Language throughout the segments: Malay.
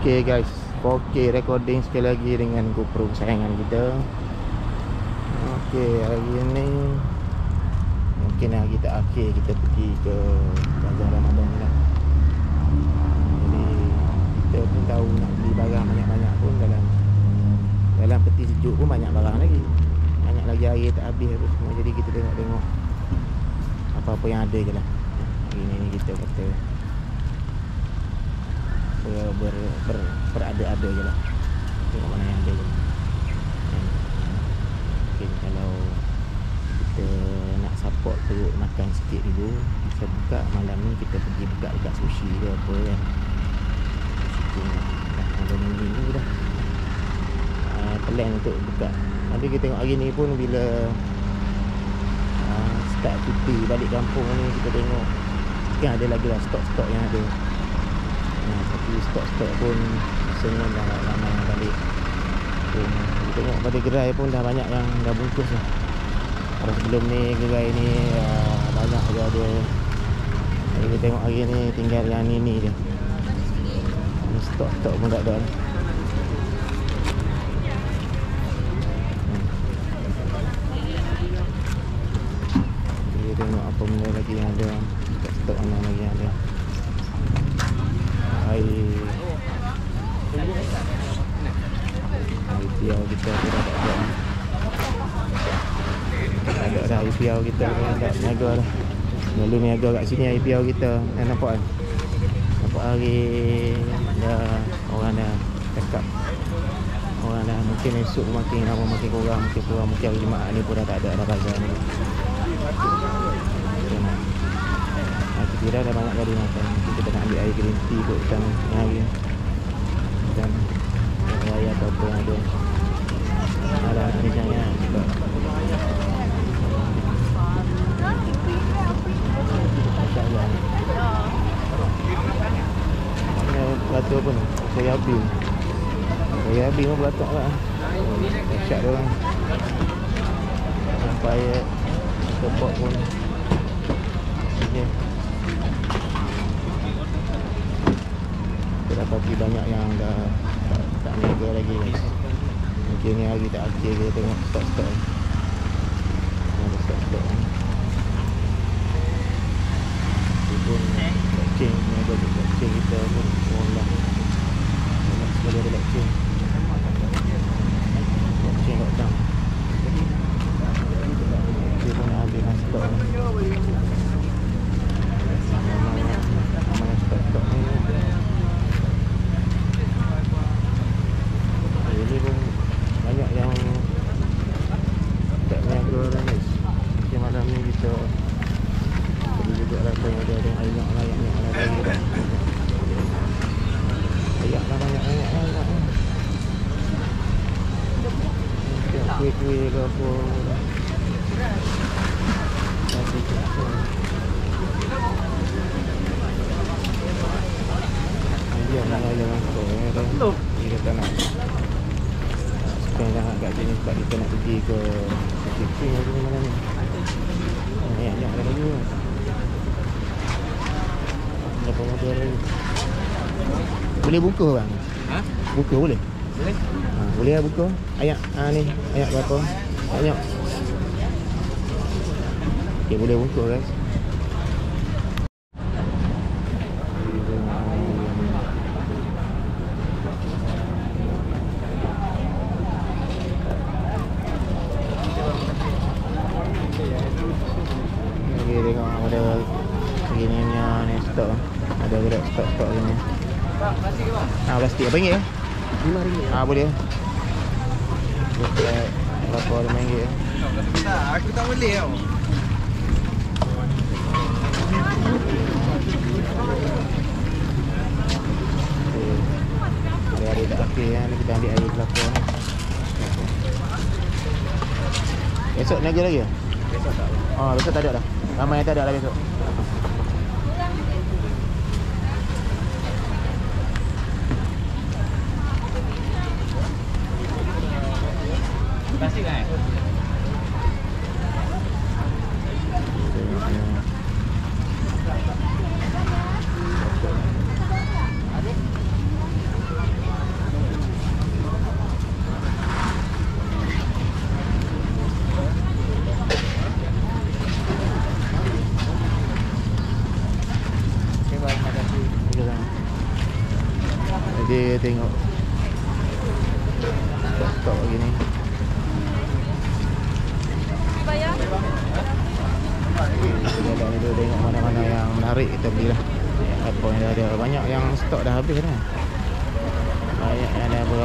Okay guys. 4K recording sekali lagi dengan GoPro kesayangan kita. Okay hari ni Mungkin lah kita akhir kita pergi ke Bazar Ramadan ni lah. Jadi kita pun tahu nak beli barang banyak-banyak pun dalam Dalam peti sejuk pun banyak barang lagi. Banyak lagi hari tak habis apa semua. Jadi kita tengok-tengok Apa-apa yang ada je lah. Hari ni kita kata ber, ber, ber, berada-ada je lah. Tengok mana yang ada je? Mungkin kalau kita nak support perut makan sikit dulu Bisa buka malam ni kita pergi buka dekat sushi ke apa kan. Situ dah, dah ada minggu dah. Uh, Plan untuk buka. Tapi kita tengok hari ni pun bila uh, Start cuti balik kampung ni kita tengok. Mungkin ada lagi lah stok-stok yang ada Tapi stok-stok pun Rasanya dah ramai yang balik. Kita tengok pada gerai pun dah banyak yang dah bungkus lah. Kalau sebelum ni gerai ni uh, Banyak je ada. Kita tengok hari ni tinggal yang ni ni je. Stok-stok pun tak ada. lah Kita tengok apa benda lagi yang ada Stok-stok mana lagi yang ada air air piau kita ada ada dah piau kita pun tak niaga dah. Lalu niaga kat sini piau kita. Dah nampak kan? Nampak hari dah orang dah cakap. Orang dah mungkin esok makin lama makin kurang makin kurang mungkin hari Jumaat ni pun dah tak ada dah bazar ni Kira dah banyak kali makan Kita nak ambil air green tea kot Macam ni. Dan Raya atau apa yang ada Ada Sebab beratur apa ni? Saya habis. Saya habis pun beratur lah. Dahsyat dia orang. Sampai Support pun. Kita dapati banyak yang dah tak, tak niaga lagi. guys Ni hari tak akhir kita tengok stok-stok ni. Ada stok-stok ni. Itu pun blockchain ni ada blockchain kita pun Allah Banyak sekali ada blockchain Blockchain lockdown Kita pun nak ambil dengan stok ni Ramai stok-stok ni Ini pun banyak yang tak niaga lah guys Mungkin malam ni kita Pergi juga lah apa yang ada ada ayak lah ayak ayak lah Ayak lah ayak lah ayak lah ayak lah nak Spend sangat kat sini sebab kita nak pergi ke lagi mana ni Banyak-banyak ada lagi Berapa motor lagi Boleh buka bang? Ha? Buka boleh? Boleh? Ha, boleh lah buka Ayak ha, ni Ayak berapa? Banyak Okay boleh buka guys RM5 RM5 ya? ah boleh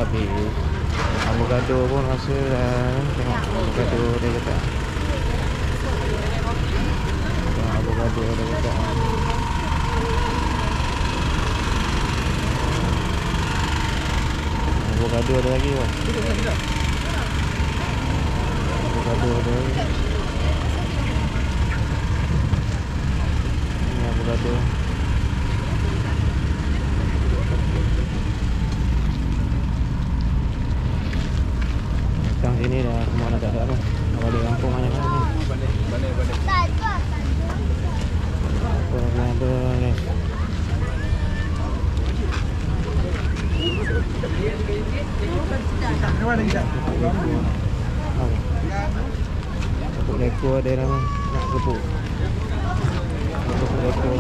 dah berhabis Avocado pun rasa dah Tengok avocado dia kata Tengok avocado dia kata Avocado ada lagi pun? Avocado ada lagi. Ini avocado sini dah semua dah tak ada apa Nak balik kampung banyak kan ni Balik, balik, balik. Avocado ni Mana kita? Apa? Kepuk leko ada nama Nak kepuk Nak Kepuk leko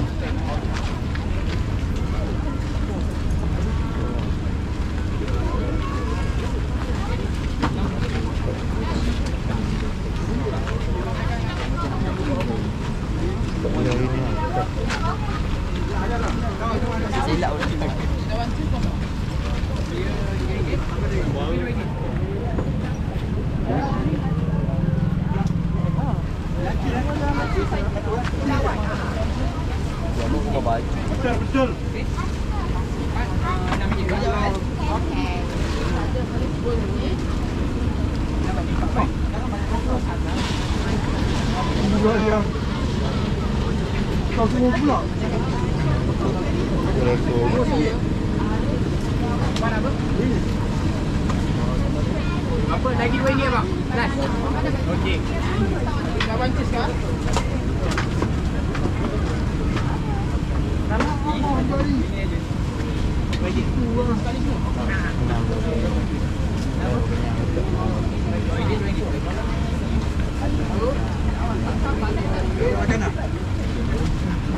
Stok dia hari ni lah Stok Silap orang kita. Betul. Kau semua pula. Kepuk leko Apa lagi dua ini abang? Last. Okey. Kawan tu sekarang. Enam Dah kenyang betul Makan tak?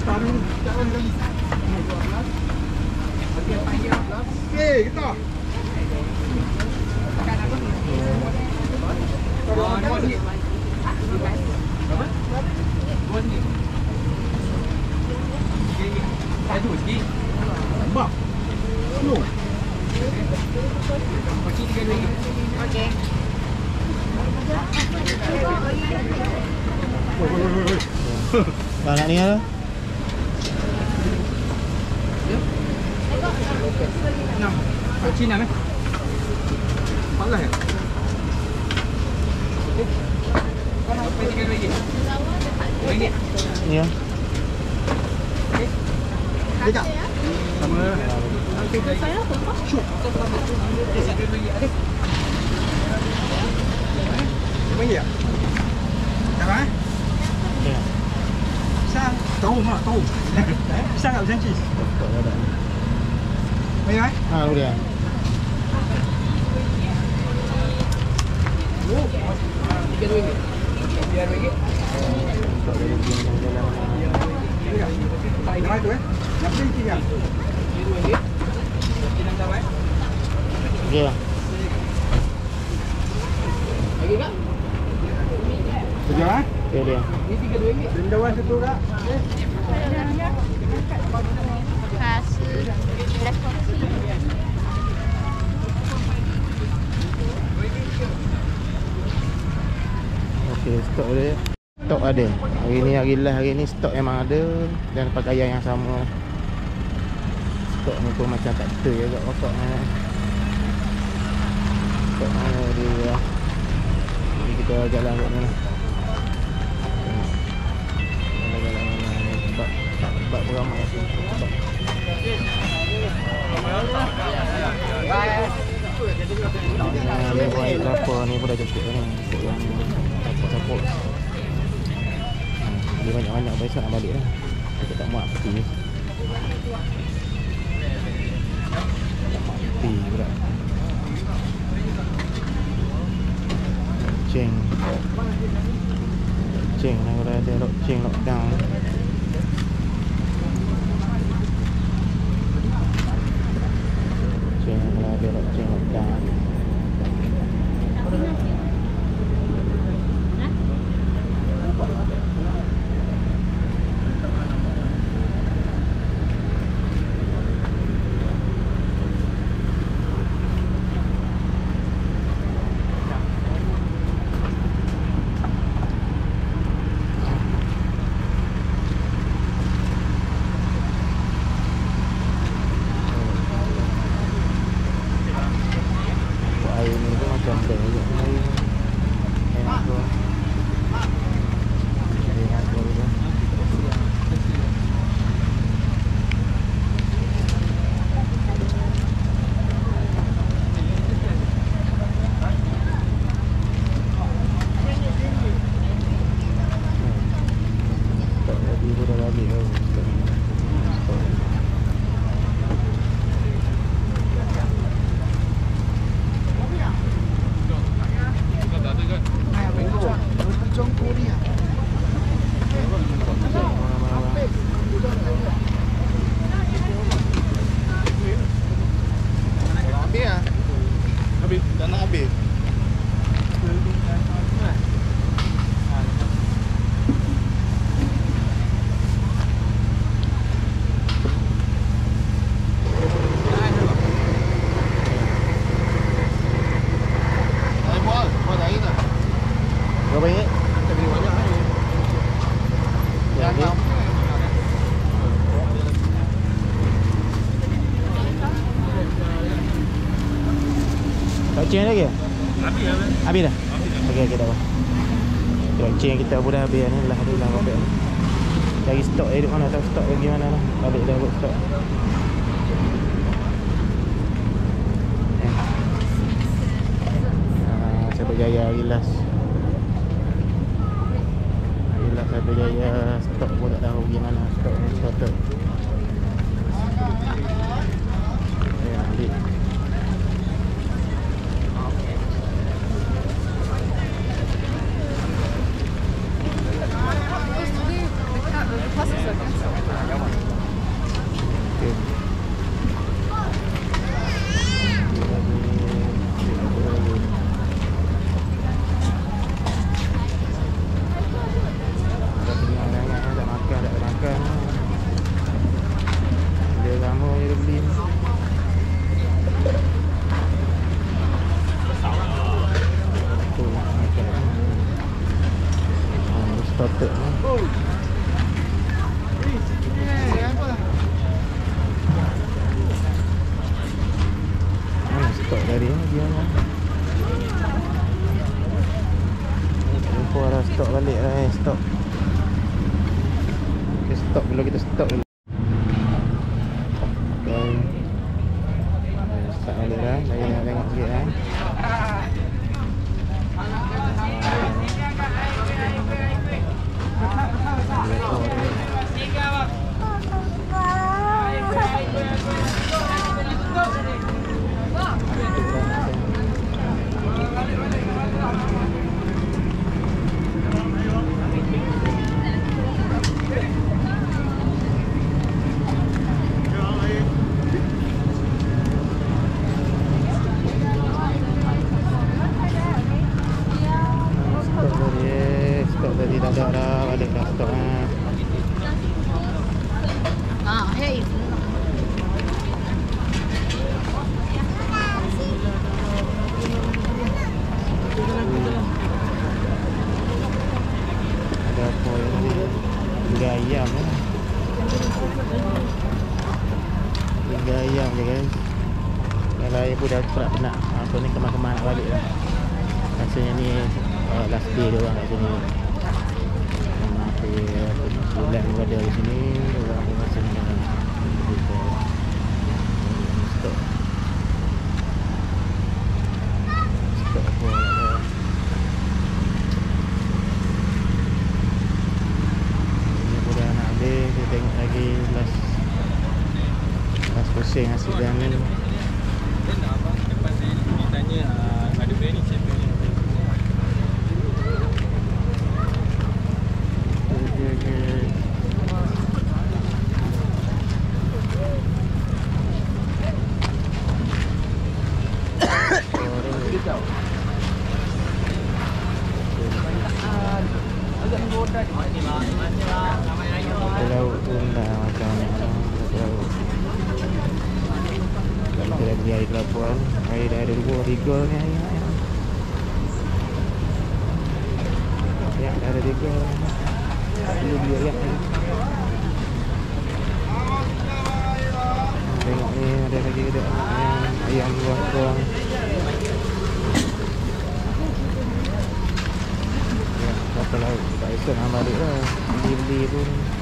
Okey, kita. Satu sikit. Nampak? Slow. Okey tiga dua ini. Okey. Kau nak ni lah Enam. Kecil enam eh. Malas ya? Apa tiga dua ini? Dua ini. Ni lah Dekat. Sama. Bagi ya? Tak apa? Okey tak? Pisang. Pisang tak pisang cheese? Dah ada Bagi eh? Ha lu dia Tiga dua ini. Tiga dua ini. Stok dia begini jalan Dekat. Yang itu eh? Yang penting tiga. Tiga dua ini. Enam tahu eh. Okey lah Lagi tak? Tiga eh? Okey dia Ini tiga dua ini. Cendawan satu kak. Okey stok dia. Stok ada. Hari ni hari last hari ni stok memang ada. Dan pakaian yang sama. Stok ni pun macam tak betul kat pokok ni Stok mana dia? Lah Jadi kita jalan kat mana Sebab beramai Sebab Yang ni buat kelapa ni pun dah cukup ni Untuk yang saput-saput Hmm, Dia banyak-banyak besok nak balik lah Kita tak muat peti Tak muat peti pula Ceng Ceng lah kalau ada lock ceng lockdown Belok Berapa ringgit? Tadi banyak ni. Yang enam. Kacang lagi? Ya, habis dah. Habis dah? Habis dah. Okey, okey, dah. Kacang kita pun dah habis ni. Lah, ni lah, habis lagi stok eh, duduk mana tak stok lagi mana lah balik dah buat stok eh. ah, lagi last Sampai jaya. Stok pun tak tahu Bagaimana stok ni Stok tu stop dulu kita stop dulu dah penat penat ah, aku ni kemar kemar nak balik lah. Rasanya ni uh, last day dia orang kat sini hmm, aku, aku, aku, aku, You.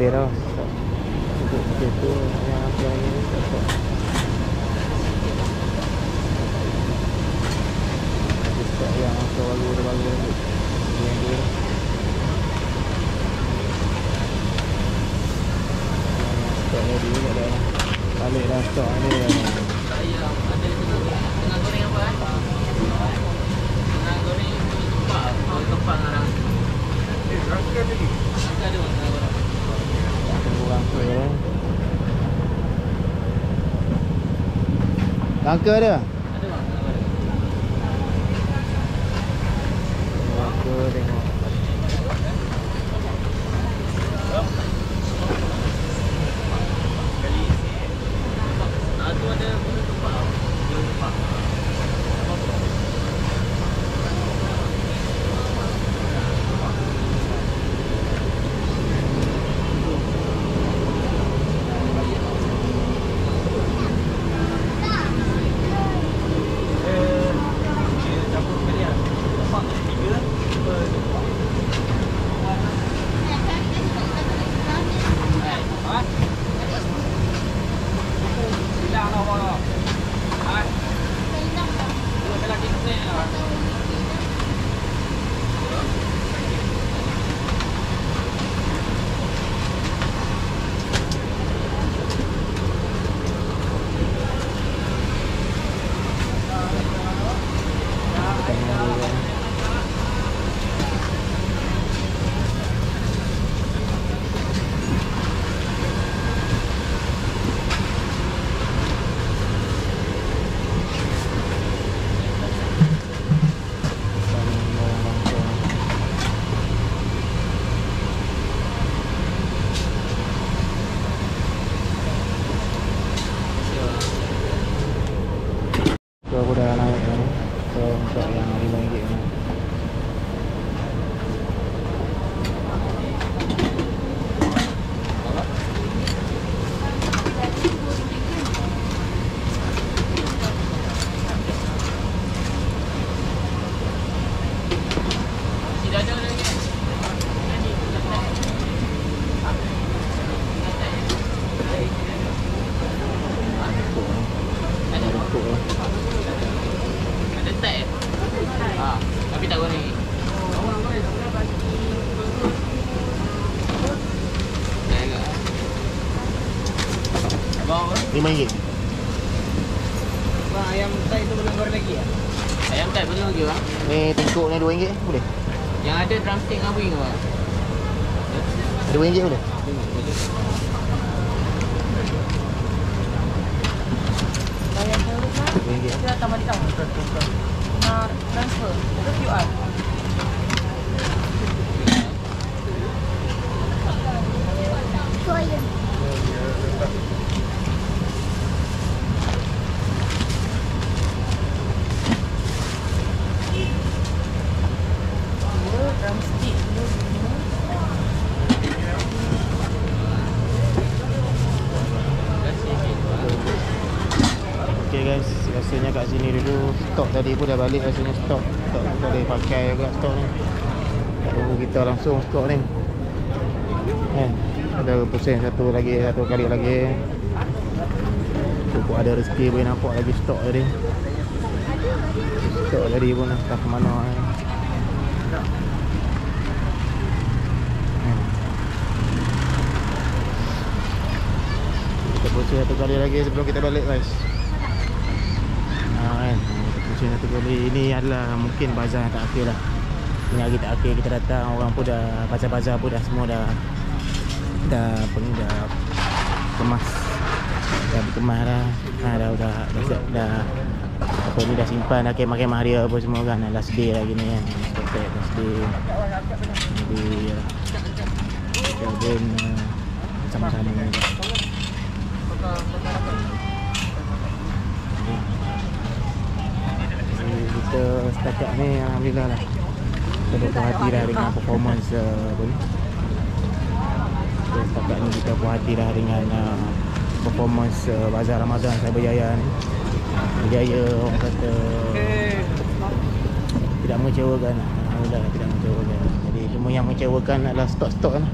khawatir. Untuk begitu saya ini. Bisa yang masuk walur-walur. Yang dia. Tak ada balik dah stok ni. Saya ada Kau Eh, ada orang rangka eh. Rangka ada? RM5. Bang, ayam Thai tu belum goreng lagi ya? Ayam tag belum lagi bang. Ni tengkuk ni RM2 boleh? Yang ada drumstick dengan wing bang. RM2 boleh? RM2. Dia tambah di kamu. Nak transfer ke QR? Dua drumstick dulu. Okay guys, rasanya kat sini dulu stok tadi pun dah balik rasanya stok. Stok tak boleh pakai juga stok ni. Tak tunggu kita langsung stok ni. Eh, ada pusing satu lagi, satu kali lagi. Cukup ada rezeki boleh nampak lagi stok tadi. Stok tadi pun entah ke mana eh. Kita pusing satu kali lagi sebelum kita balik guys. Kan. Pusing satu kali. Ini adalah mungkin bazar yang tak akhir lah. Ini hari tak akhir kita datang orang pun dah bazar-bazar pun dah semua dah dah apa ni dah kemas. Dah berkemas dah. Ha dah dah dah, dah, dah apa ni dah simpan dah kemah-kemah dia apa semua kan last day lagi ni kan take last day jadi ya kita pun uh, sama-sama ni kita setakat ni Alhamdulillah lah. Kita berpuas hati dah dengan performance uh, apa ni. Setakat ni kita puas hati dah dengan uh, Performance uh, Bazar Ramadan Cyber Jaya ni. Berjaya orang kata Tidak mengecewakan lah. Alhamdulillah tidak mengecewakan. Jadi cuma yang mengecewakan adalah stok-stok lah.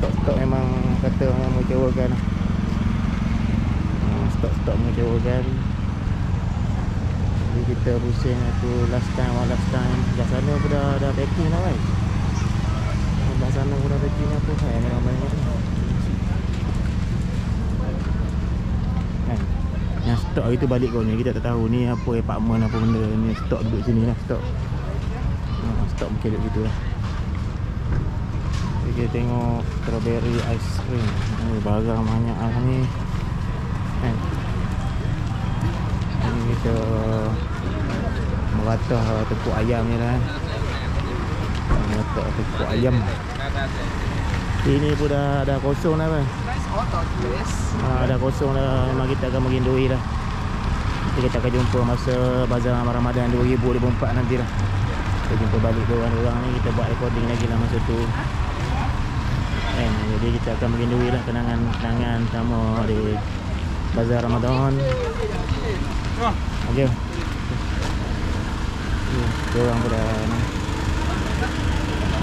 Stok-stok memang kata mengecewakan lah. Hmm, Stok-stok mengecewakan Jadi kita pusing tu last time or last time. Dah sana pun dah, dah packing dah kan? Dah sana pun dah packing apa Saya memang banyak ni stok hari tu balik kau ni kita tak tahu ni apa apartment apa benda. Ni stok duduk sini lah stok. Ha, stok mungkin duduk gitu lah. Okay, kita tengok strawberry ice cream. Oh, barang banyak lah ni. Kan kita meratah tepuk ayam ni lah. Meratah tepuk ayam. Ini pun dah, dah kosong dah kan ha, dah kosong dah. Memang kita akan merindui lah. Nanti kita akan jumpa masa Bazar Ramadan 2024 nanti lah. Kita jumpa balik orang-orang ni Kita buat recording lagi lah masa tu. Kan? Jadi kita akan merindui lah kenangan-kenangan sama di Bazar Ramadan Okay Kita orang pun dah ni.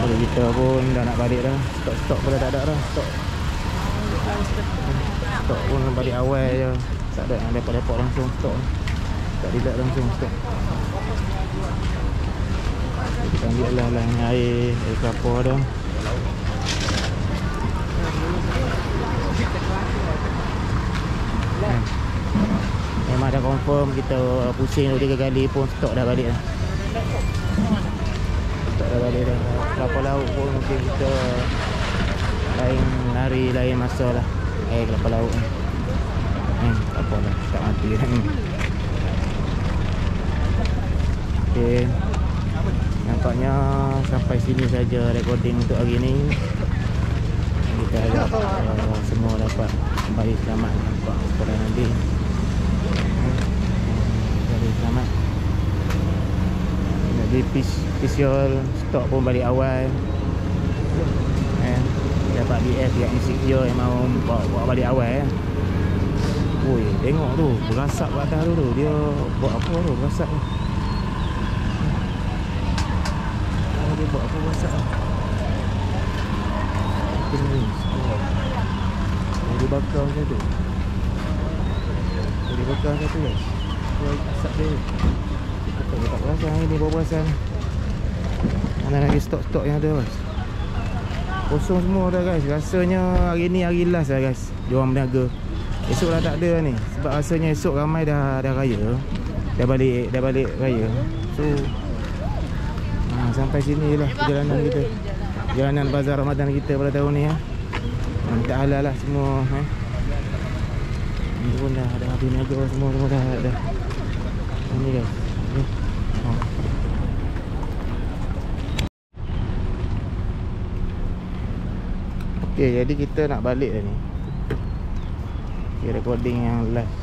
Jadi kita pun dah nak balik dah. Stok-stok pun dah tak ada dah. Stok. Stok pun balik awal je. Tak ada yang lepak-lepak langsung stok. Tak relax langsung stok. Kita ambil lah lah ni air Air kelapa ada Kan? Memang dah confirm kita pusing dua tiga kali pun stok dah balik dah. Stok dah balik dah. Kelapa laut pun mungkin kita lain hari lain masa lah. Air kelapa laut ni? Hmm, tak apa lah tak mati kan ok nampaknya sampai sini saja recording untuk hari ni. Kita harap uh, semua dapat kembali selamat nampak pada nanti Hmm, kembali selamat jadi official stok pun balik awal eh, dapat BF yang insecure yang mau bawa, bawa balik awal eh. Ui, tengok tu, berasap kat atas tu tu. Dia buat apa tu, berasap tu. Dia buat apa berasap tu. Dia bakar macam tu. Dia bakar macam tu guys. Asap dia. Tak tak perasan ni, bawa perasan. Mana lagi stok-stok yang ada guys. Kosong semua dah guys. Rasanya hari ni hari last lah guys. Diorang berniaga. Esok dah tak ada ni. Sebab rasanya esok ramai dah dah raya. Dah balik dah balik raya. So ha, Sampai sini lah perjalanan kita. Perjalanan bazar Ramadan kita pada tahun ni ya. Minta halal lah semua eh. Ini pun dah dah habis niaga semua semua dah dah. Ini guys Ni ha. Okey, jadi kita nak balik dah ni. Okay, recording yang last